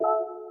you.